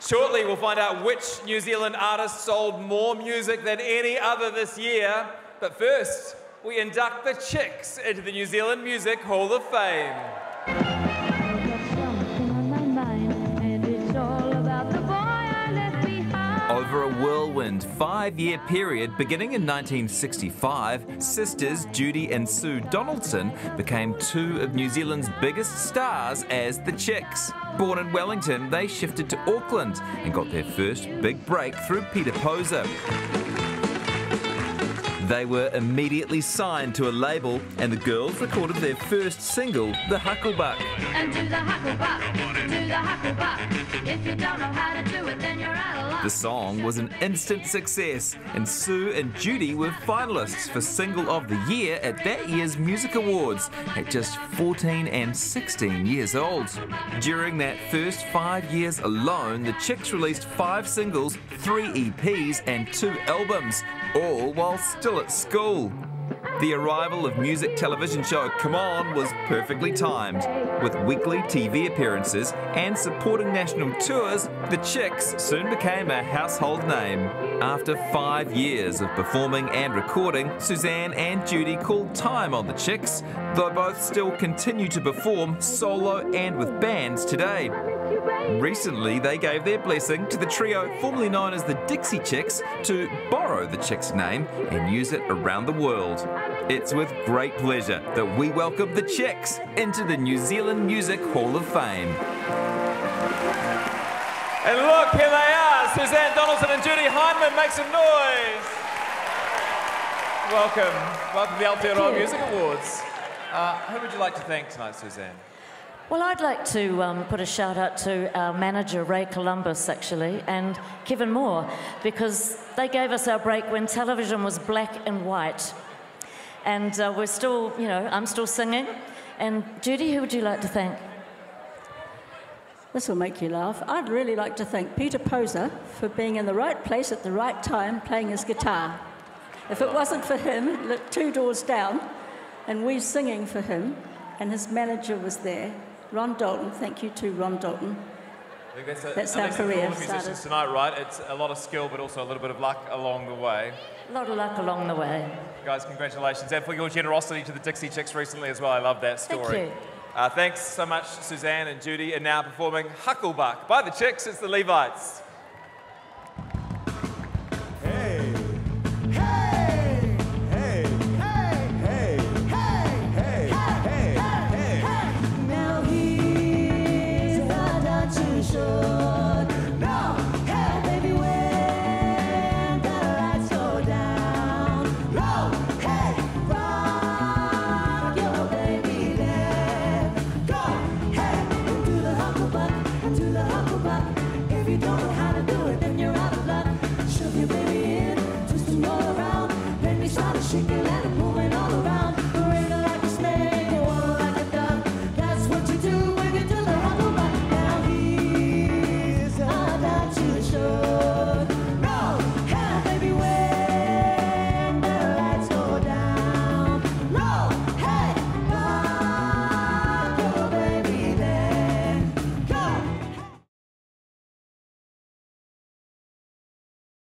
Shortly, we'll find out which New Zealand artist sold more music than any other this year. But first, we induct the Chicks into the New Zealand Music Hall of Fame. Whirlwind five year period beginning in 1965, sisters Judy and Sue Donaldson became two of New Zealand's biggest stars as the Chicks. Born in Wellington, they shifted to Auckland and got their first big break through Peter Posa. They were immediately signed to a label, and the girls recorded their first single, The Hucklebuck. And do the hucklebuck, do the hucklebuck. If you don't know how to do it, then you're out. The song was an instant success, and Sue and Judy were finalists for Single of the Year at that year's Music Awards at just 14 and 16 years old. During that first five years alone, the Chicks released five singles, three EPs, and two albums, all while still at school. The arrival of music television show C'mon was perfectly timed. With weekly TV appearances and supporting national tours, the Chicks soon became a household name. After five years of performing and recording, Suzanne and Judy called time on the Chicks, though both still continue to perform solo and with bands today. Recently, they gave their blessing to the trio formerly known as the Dixie Chicks to borrow the Chicks name and use it around the world. It's with great pleasure that we welcome the Chicks into the New Zealand Music Hall of Fame. And look, here they are Suzanne Donaldson and Judy Hindman. Make some noise. Welcome. Welcome to the Aotearoa Music Awards. Uh, who would you like to thank tonight, Suzanne? Well, I'd like to um, put a shout out to our manager, Ray Columbus, actually, and Kevin Moore, because they gave us our break when television was black and white. And uh, we're still, you know, I'm still singing. And Judy, who would you like to thank? This will make you laugh. I'd really like to thank Peter Posa for being in the right place at the right time playing his guitar. If it wasn't for him, look two doors down, and we singing for him, and his manager was there, Ron Dalton. Thank you to Ron Dalton. I think that's, a, That's our career all the musicians started. tonight, right? It's a lot of skill, but also a little bit of luck along the way. A lot of luck along the way. Guys, congratulations. And for your generosity to the Dixie Chicks recently as well. I love that story. Thank you. Uh, thanks so much, Suzanne and Judy. And now performing Hucklebuck by the Chicks, it's the Levites. Hey. Sure. if you don't